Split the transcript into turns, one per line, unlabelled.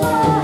Oh.